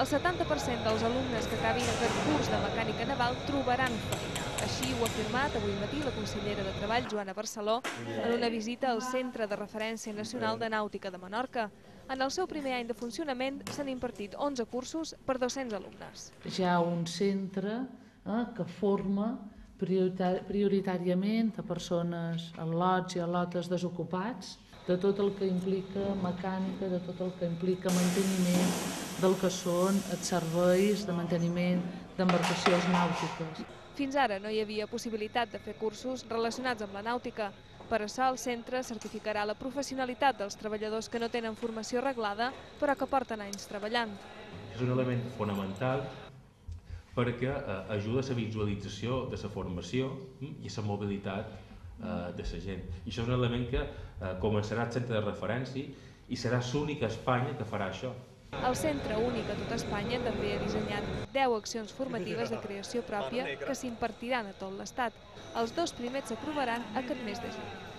El 70% dels alumnes que acabin aquest curs de mecànica naval trobaran feina. Així ho ha afirmat avui matí la consellera de Treball, Joana Barceló, en una visita al Centre de Referència Nacional de Nàutica de Menorca. En el seu primer any de funcionament s'han impartit 11 cursos per 200 alumnes. Ha un centre eh, que forma prioritàriament a persones en lots i a lotes desocupats de tot el que implica mecànica, de tot el que implica manteniment del que són els serveis de manteniment d'embarcacions nàutiques. Fins ara no hi havia possibilitat de fer cursos relacionats amb la nàutica. Per això el centre certificarà la professionalitat dels treballadors que no tenen formació reglada però que porten anys treballant. És un element fonamental perquè eh, ajuda a la visualització de la formació hm, i la mobilitat eh, de la gent. I això és un element que eh, començarà el centre de referència i serà l'únic a Espanya que farà això. El Centre Únic a tot Espanya també ha dissenyat 10 accions formatives de creació pròpia que s'impartiran a tot l'Estat. Els dos primers s'aprovaran aquest mes de juny.